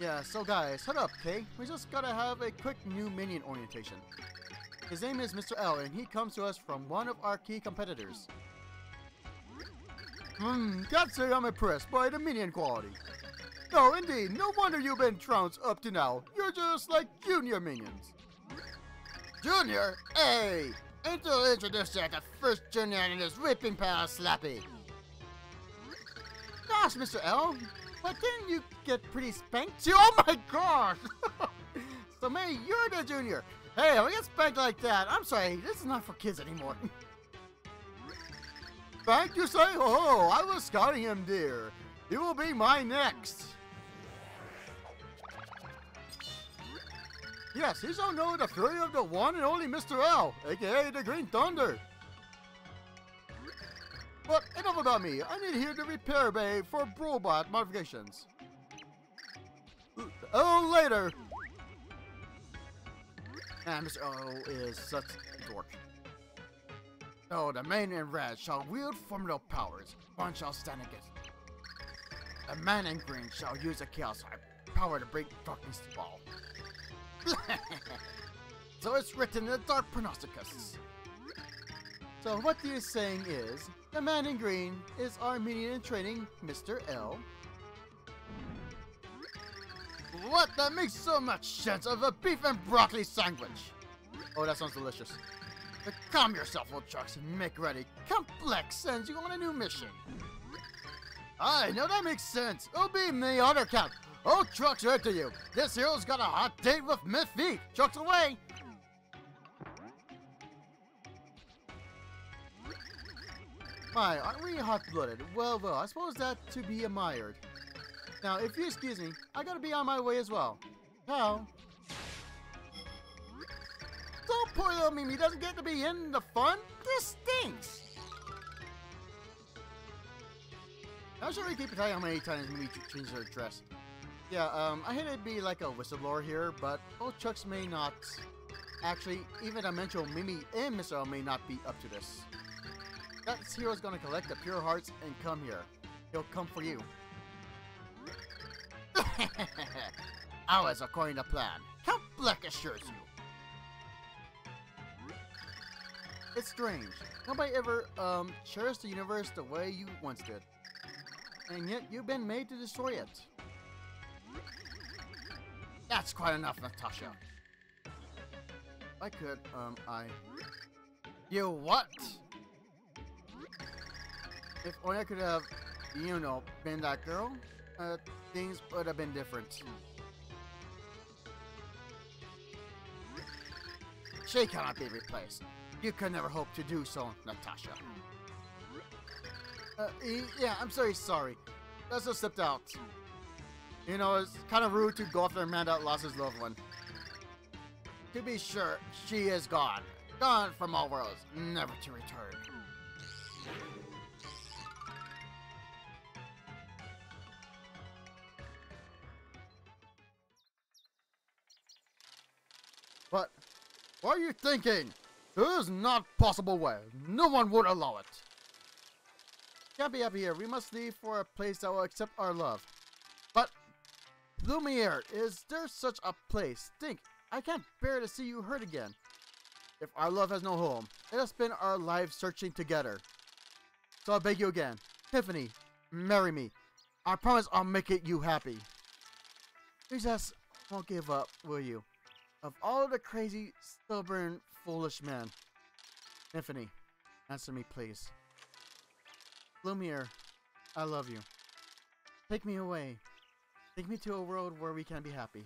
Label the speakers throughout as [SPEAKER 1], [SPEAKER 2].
[SPEAKER 1] Yeah, so guys, shut up, okay? We just gotta have a quick new minion orientation. His name is Mr. L, and he comes to us from one of our key competitors. Hmm, can't say I'm impressed by the minion quality. No, indeed, no wonder you've been trounced up to now. You're just like junior minions. Junior? Hey! Ain't you introduced you as the first junior in this ripping past slappy? Gosh, Mr. L, but you get pretty spanked too? Oh my gosh! so May, you're the junior. Hey, don't get spanked like that. I'm sorry, this is not for kids anymore. Thank you, say? Oh, I was scouting him, dear. He will be my next. Yes, he shall know the fury of the one and only Mr. L, aka the Green Thunder. But enough about me. I need here the repair bay for Brobot modifications. Oh, later. And Mr. O is such a dork. Oh, the man in red shall wield formidable powers. One shall stand against. The man in green shall use a chaos power to break darkness wall. so it's written in the Dark Prognosticus. So what he is saying is, the man in green is our minion in training, Mr. L. What? That makes so much sense of a beef and broccoli sandwich. Oh, that sounds delicious. But calm yourself, O'Chunks, make ready. Complex sends you on a new mission. I know that makes sense. Be me on count. Oh, trucks right to you. This hero's got a hot date with Myth V. Trucks away. My, aren't we hot-blooded? Well, well, I suppose that to be admired. Now, if you excuse me, I gotta be on my way as well. How? Don't poor little Mimi doesn't get to be in the fun. This stinks. How should we keep track how many times Mimi changes her dress? Yeah, um, I hate to be like a whistleblower here, but both Chucks may not. Actually, even Dimensional Mimi and Mr. L may not be up to this. That hero's gonna collect the pure hearts and come here. He'll come for you. Always according to plan. Count Bleck assures you. It's strange. Nobody ever, um, cherished the universe the way you once did. And yet you've been made to destroy it. That's quite enough, Nastasia. I could, um, I... You what? If I could have, you know, been that girl, uh, things would have been different. She cannot be replaced. You could never hope to do so, Nastasia. Uh, yeah, I'm sorry, sorry. Let's just slipped out. You know, it's kind of rude to go after a man that lost his loved one. To be sure, she is gone. Gone from all worlds, never to return. What are you thinking? There is not possible way. No one would allow it. Can't be up here. We must leave for a place that will accept our love. But, Blumiere, is there such a place? Think, I can't bear to see you hurt again. If our love has no home, let us spend our lives searching together. So I beg you again, Timpani, marry me. I promise I'll make it you happy. Please don't give up, will you? Of all the crazy, stubborn, foolish men. Timpani, answer me, please. Blumiere, I love you. Take me away. Take me to a world where we can be happy.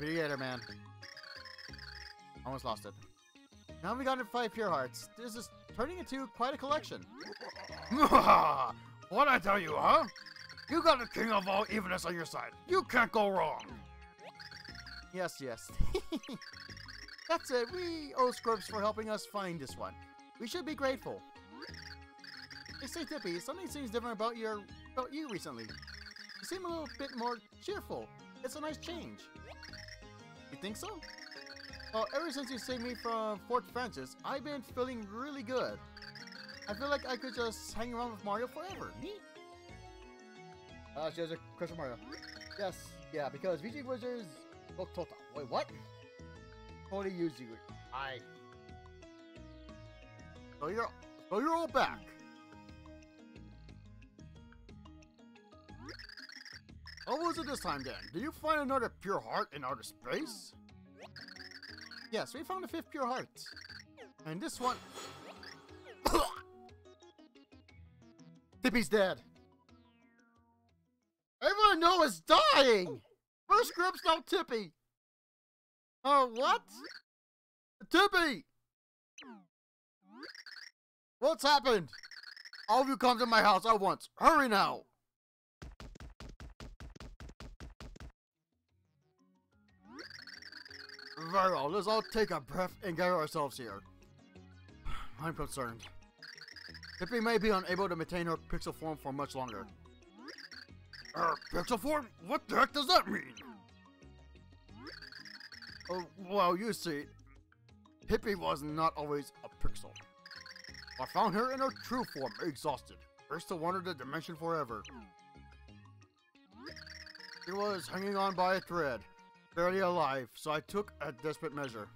[SPEAKER 1] Together, man. Almost lost it. Now we got in five pure hearts. This is turning into quite a collection.
[SPEAKER 2] what I tell you, huh? You got the king of all evenness on your side. You can't go wrong.
[SPEAKER 1] Yes, yes. That's it. We owe Scrubs for helping us find this one. We should be grateful. Hey, say Tippi, something seems different about your about you recently. You seem a little bit more cheerful. It's a nice change. You think so? Well, ever since you saved me from Fort Francis, I've been feeling really good. I feel like I could just hang around with Mario forever. Neat. Uh, she has a question Mario. Yes, yeah, because VG Wizards book Tota. Wait, what? Use you. I. So you're, so you're all back. How was it this time, then? Did you find another pure heart in outer space? Yes, we found a fifth pure heart. And this one... Tippi's dead. Know is dying! Oh. First group's now Tippi! Oh, what? Tippi! What's happened? All of you come to my house at once. Hurry now! Very well, let's all take a breath and gather ourselves here. I'm concerned. Tippi may be unable to maintain her pixel form for much longer.
[SPEAKER 2] Er, pixel form? What the heck does that mean?
[SPEAKER 1] Oh, well, you see, Hippie was not always a pixel. I found her in her true form, exhausted, first to wander the dimension forever. She was hanging on by a thread, barely alive, so I took a desperate measure.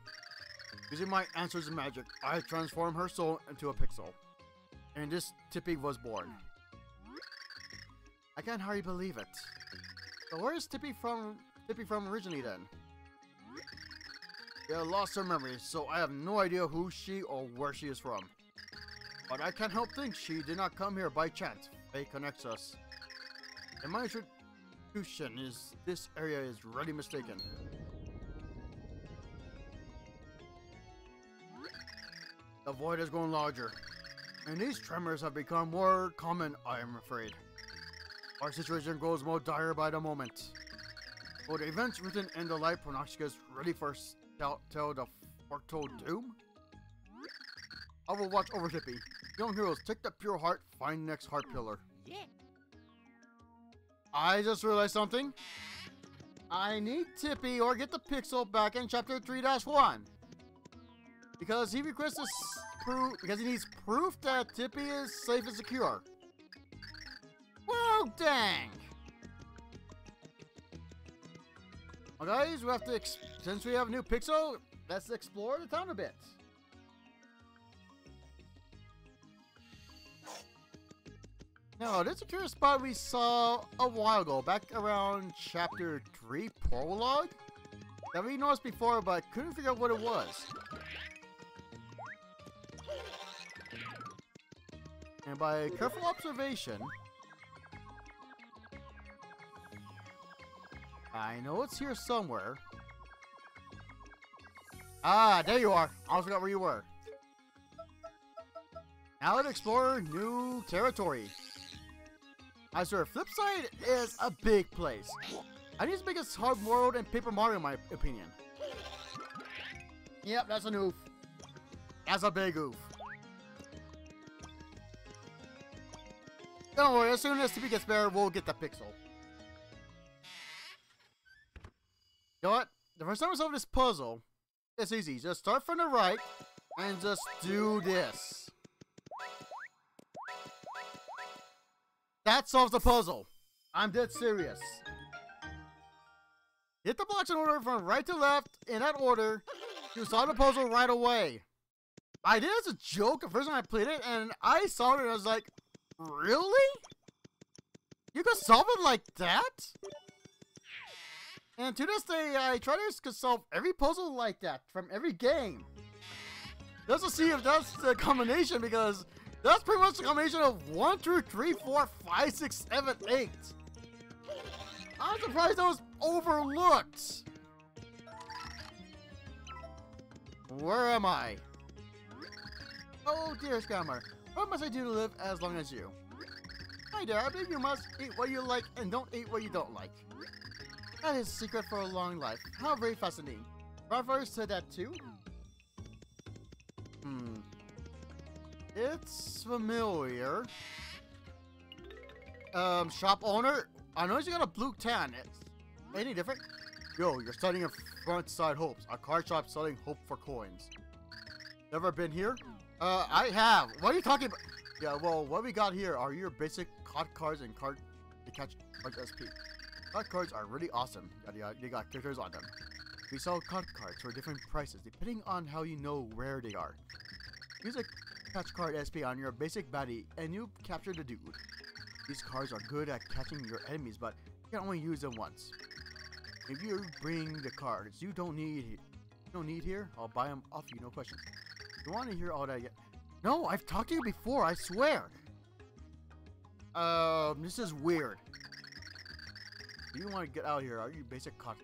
[SPEAKER 1] Using my answers and magic, I transformed her soul into a pixel. And this Tippi was born. I can't hardly believe it. So where is Tippi from Tippi from originally then? She lost her memory, so I have no idea who she or where she is from. But I can't help think she did not come here by chance. Fate connects us. In my intuition is this area is really mistaken. The void is growing larger, and these tremors have become more common, I am afraid. Our situation grows more dire by the moment. Will the events written in the Light Prognosticus really first tell, tell the foretold doom? I will watch over Hippie. Young heroes, take the pure heart, find next heart pillar. Yeah. I just realized something. I need Tippi or get the pixel back in chapter 3-1. Because he requests proof because he needs proof that Tippi is safe and secure. Well, dang. Well, guys, we have to since we have a new pixel, let's explore the town a bit. Now, this is a curious spot we saw a while ago, back around chapter 3 prologue. That we noticed before, but couldn't figure out what it was. And by careful observation, I know it's here somewhere. Ah, there you are. I forgot where you were. Now let's explore new territory. As our flip side is a big place. I think it's the biggest hard world in Paper Mario in my opinion. Yep, that's an oof. That's a big oof. Don't worry, as soon as TP gets better, we'll get the pixel. Time I solve this puzzle, it's easy. Just start from the right and just do this. That solves the puzzle. I'm dead serious. Hit the blocks in order from right to left in that order to solve the puzzle right away. I did as a joke the first time I played it, and I saw it and I was like, really? You can solve it like that? And to this day, I try to solve every puzzle like that from every game. Just to see if that's the combination, because that's pretty much the combination of 1, 2, 3, 4, 5, 6, 7, 8. I'm surprised that was overlooked. Where am I? Oh, dear, grandma, what must I do to live as long as you? Hi there, I believe you must eat what you like and don't eat what you don't like. That is secret for a long life. How very fascinating. Bravo said that too? Hmm. It's familiar. Um, shop owner? I noticed you got a blue tan. It's any different? Yo, you're studying front side hopes. A card shop selling hope for coins. Never been here? Uh, I have. What are you talking about? Yeah, well, what we got here are your basic COD cards and card to catch cards SP. COD cards are really awesome. You got, you got characters on them. We sell COD cards for different prices depending on how you know where they are. Use a catch card SP on your basic baddie and you capture the dude. These cards are good at catching your enemies, but you can only use them once. If you bring the cards you don't need you don't need here, I'll buy them off you, no questions. You want to hear all that yet? No, I've talked to you before, I swear. Um, this is weird. You want to get out of here? Are you basic cards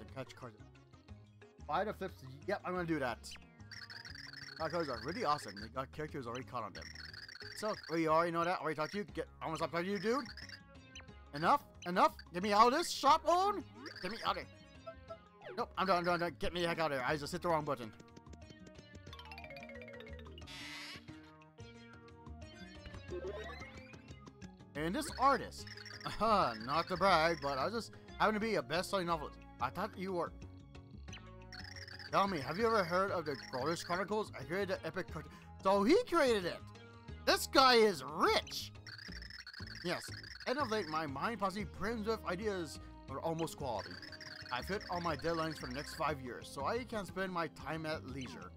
[SPEAKER 1] and catch cards? Buy the flips. Yep, I'm gonna do that. Card cards are really awesome. They got characters already caught on them. So, oh, you already know that? Already talked to you? Get, I want to to you, dude. Enough? Enough? Get me out of this shop on! Get me out of here. Nope, I'm done, I'm done, I'm done. Get me the heck out of here. I just hit the wrong button. And this artist, uh, not to brag, but I just happen to be a best-selling novelist. I thought you were. Tell me, have you ever heard of the Growlers Chronicles? I created the epic. So he created it. This guy is rich. Yes, and of late, my mind posse brims with ideas are almost quality. I've hit all my deadlines for the next five years, so I can spend my time at leisure.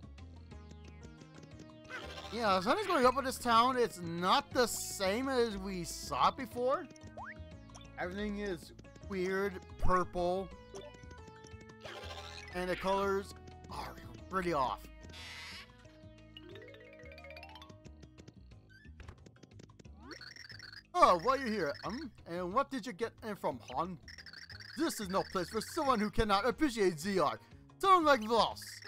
[SPEAKER 1] Yeah, something's going up in this town. It's not the same as we saw before. Everything is weird, purple, and the colors are pretty off. Oh, why are you here? Um, and what did you get in from Han? This is no place for someone who cannot appreciate ZR. Sound like this.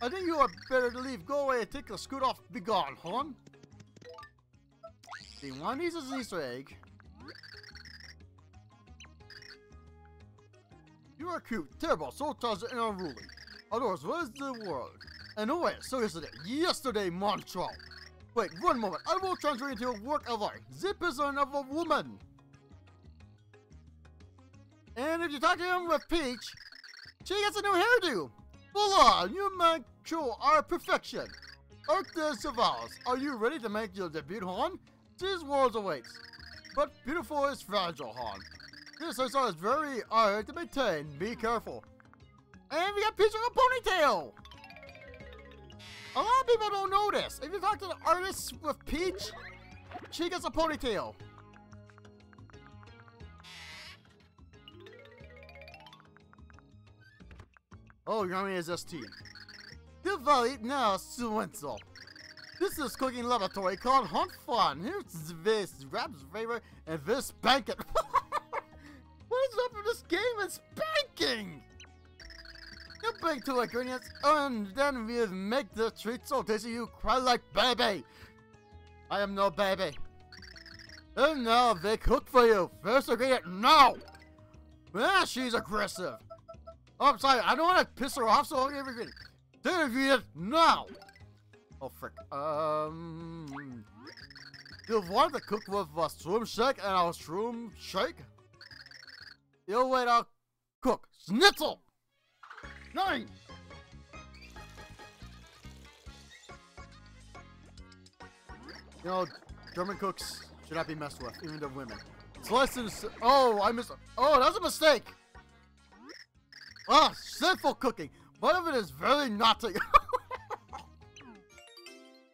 [SPEAKER 1] I think you are better to leave. Go away and take a scoot off. Be gone, Han. See, one is an Easter egg. You are cute, terrible, so tough and unruly. Otherwise, what is the world? And so yesterday, yesterday, Montreal. Wait, one moment. I will transfer into a work of art. Zip is son of a woman. And if you talk to him with Peach, she gets a new hairdo. Full on, you man our perfection. Arctis Savals, are you ready to make your debut, Han? These worlds awaits. But beautiful is fragile, Han. This hairstyle is very hard to maintain. Be careful. And we got Peach with a ponytail. A lot of people don't know this. If you talk to the artist with Peach, she gets a ponytail. Oh, name is ST. Divide now, Suenzel. This is cooking laboratory called Hunt Fun. Here's this Rab's favorite and this banquet. what is up with this game and spanking? You bring two ingredients, and then we make the treat so tasty you cry like baby. I am no baby. And now they cook for you. First ingredient, no. Ah, she's aggressive. Oh, I'm sorry, I don't want to piss her off, so I'll give her Third ingredient, no. Oh, frick. Um, you want to cook with a shroom shake and a shroom shake? You wait, I'll cook. Schnitzel! Nine! You know, German cooks should not be messed with, even the women. Slice and oh, I missed. Oh, that's a mistake. Oh, sinful cooking. One of it is very naughty.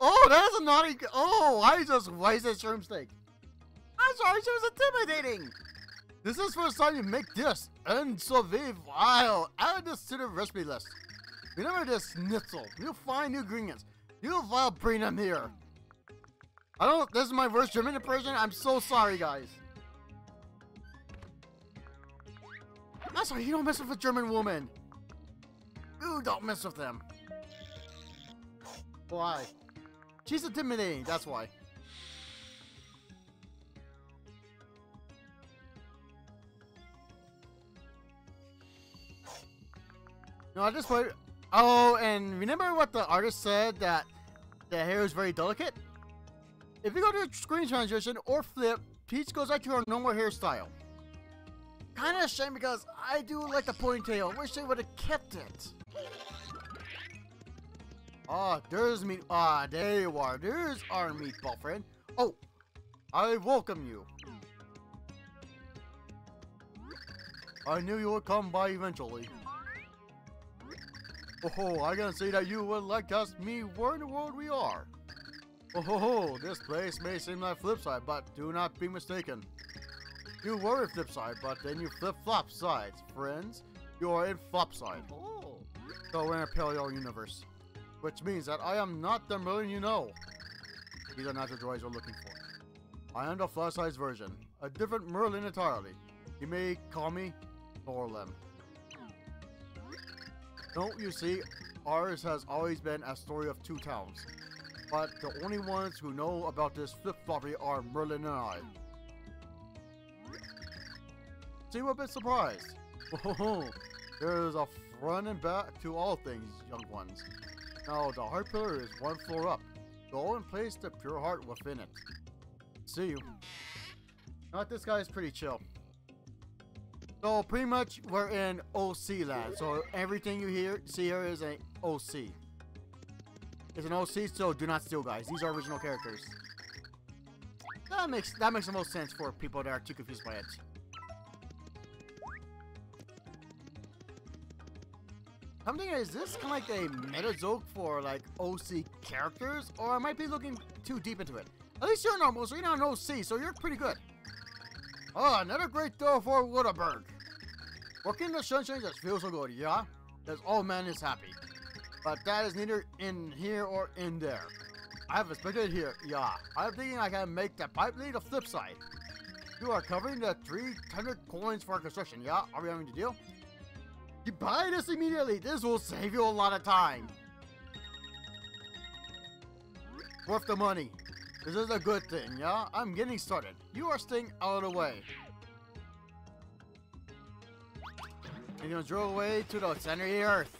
[SPEAKER 1] oh, that is a naughty. Oh, I just wasted shroom steak. I'm sorry, she was intimidating. This is first time you make this and survive while add this to the recipe list. Remember this schnitzel. You'll find new ingredients. You'll file bring them here. I don't this is my worst German impression. I'm so sorry guys. I'm sorry, you don't mess with a German woman. You don't mess with them. Why? She's intimidating, that's why. No, I just put. Oh, and remember what the artist said that the hair is very delicate? If you go to a screen transition or flip, Peach goes back to her normal hairstyle. Kinda a shame because I do like the ponytail. Wish they would have kept it. Ah, there's meat. Ah, there you are. There's our meatball friend. Oh, I welcome you. I knew you would come by eventually. Oh, I can see that you would like to ask me where in the world we are. Oh, this place may seem like Flipside, but do not be mistaken. You were in Flipside, but then you flip-flop sides, friends. You are in Flopside.
[SPEAKER 2] Oh.
[SPEAKER 1] So we're in a paleo universe. Which means that I am not the Merlon you know. These are not the droids you're looking for. I am the flat-size version. A different Merlon entirely. You may call me Thorlem. Don't you see, ours has always been a story of two towns. But the only ones who know about this flip-floppy are Merlon and I. Seem a bit surprised. Oh, there's a front and back to all things, young ones. Now, the heart pillar is one floor up. Go and place the pure heart within it. See you. Not this guy is pretty chill. So, pretty much, we're in OC land. So, everything you hear, see here is an OC. It's an OC, so do not steal, guys. These are original characters. That makes that makes the most sense for people that are too confused by it. I'm thinking, is this kind of like a meta joke for like OC characters, or I might be looking too deep into it? At least you're normal, so you're not an OC, so you're pretty good. Oh, another great throw for Wooderberg. Working the sunshine just feels so good, yeah? Because all man is happy. But that is neither in here or in there. I have a expected here, yeah. I'm thinking I can make the pipe lead the flip side. You are covering the 300 coins for construction, yeah? Are we having to deal? You buy this immediately. This will save you a lot of time. Worth the money. This is a good thing, yeah? I'm getting started. You are staying out of the way. And you'll drill away to the center of the earth.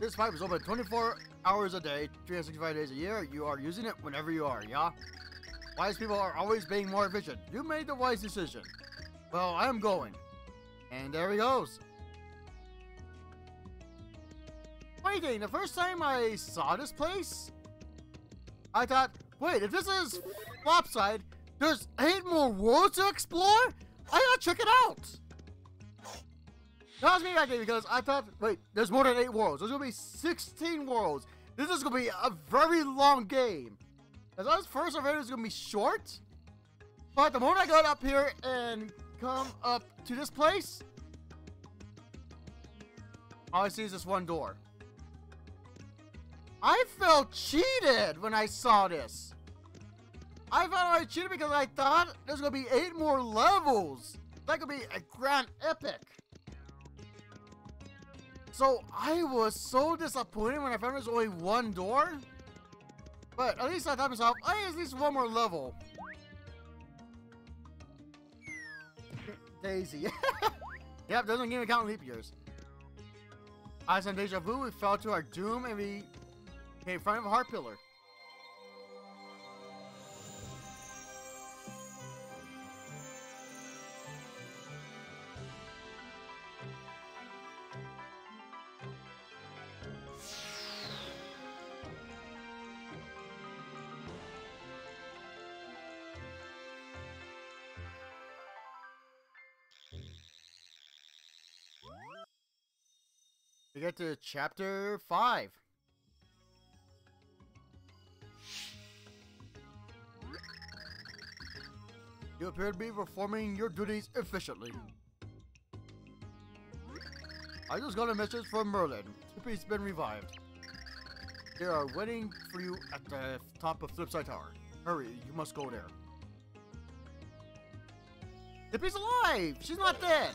[SPEAKER 1] This pipe is open 24 hours a day, 365 days a year. You are using it whenever you are, yeah? Wise people are always being more efficient. You made the wise decision. Well, I am going. And there he goes. Waiting, the first time I saw this place, I thought, wait, if this is Flopside, there's eight more worlds to explore? I gotta check it out! That was me back there because I thought, wait, there's more than eight worlds. There's gonna be 16 worlds. This is gonna be a very long game. As I was first afraid it was gonna be short. But the moment I got up here and come up to this place, all I see is this one door. I felt cheated when I saw this. I felt I cheated because I thought there's gonna be eight more levels. That could be a grand epic. So I was so disappointed when I found there's only one door. But at least I thought myself, I at least one more level. Daisy. yep, doesn't even count leap years. As in Deja Vu, we fell to our doom and we came in front of a heart pillar. We get to chapter 5. You appear to be performing your duties efficiently. I just got a message from Merlon. Tippi's been revived. They are waiting for you at the top of Flipside Tower. Hurry, you must go there. Tippi's alive! She's not dead!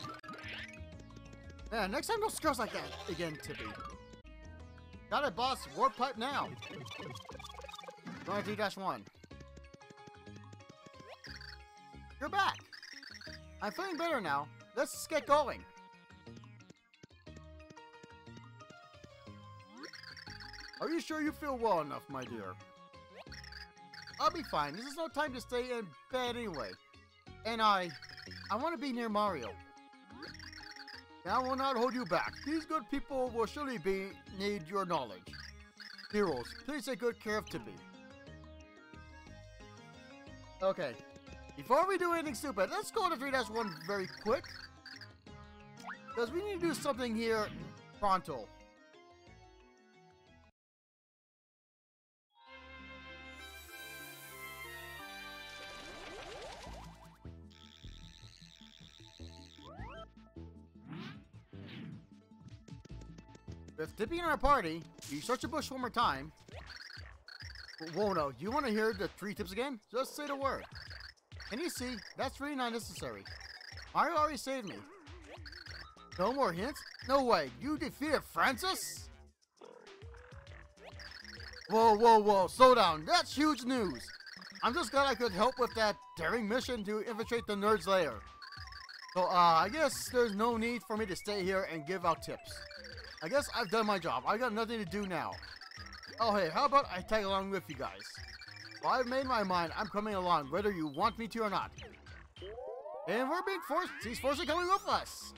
[SPEAKER 1] Yeah, next time don't stress like that again, Tippi. Got it, boss. Warp pipe now. 23-1. You're back. I'm feeling better now. Let's get going. Are you sure you feel well enough, my dear? I'll be fine. This is no time to stay in bed anyway. And I I want to be near Mario. I will not hold you back. These good people will surely be need your knowledge. Heroes, please take good care of Tippi. Okay. Before we do anything stupid, let's go to 3-1 very quick. Because we need to do something here pronto. With Tippi in our party, you search the bush one more time. Whoa, no, do you want to hear the three tips again? Just say the word. Can you see? That's really not necessary. Mario already saved me. No more hints? No way. You defeated Francis? Whoa, whoa, whoa. Slow down. That's huge news. I'm just glad I could help with that daring mission to infiltrate the nerd's lair. So, uh, I guess there's no need for me to stay here and give out tips. I guess I've done my job. I got nothing to do now. Oh, hey, how about I tag along with you guys? I've made my mind. I'm coming along, whether you want me to or not. And we're being forced. He's forcibly coming with us.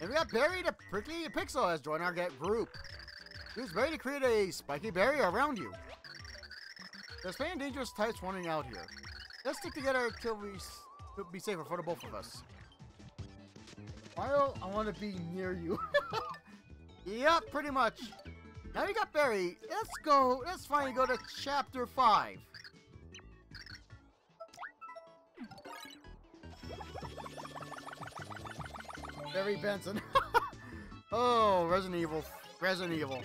[SPEAKER 1] And we got Barry the Prickly Pixel has joined our get group. He's ready to create a spiky barrier around you. There's many dangerous types running out here. Let's stick together until we be safer for the both of us. Mario, I want to be near you. yep, pretty much. Now you got Barry. Let's go. Let's finally go to chapter 5. Barry Benson. oh, Resident Evil. Resident Evil.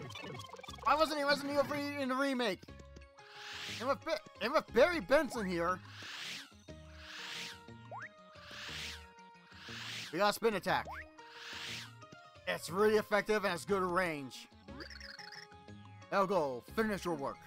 [SPEAKER 1] I wasn't in Resident Evil 3 in the remake. And with, and with Barry Benson here, We got spin attack. It's really effective and it's good range. Now go, finish your work.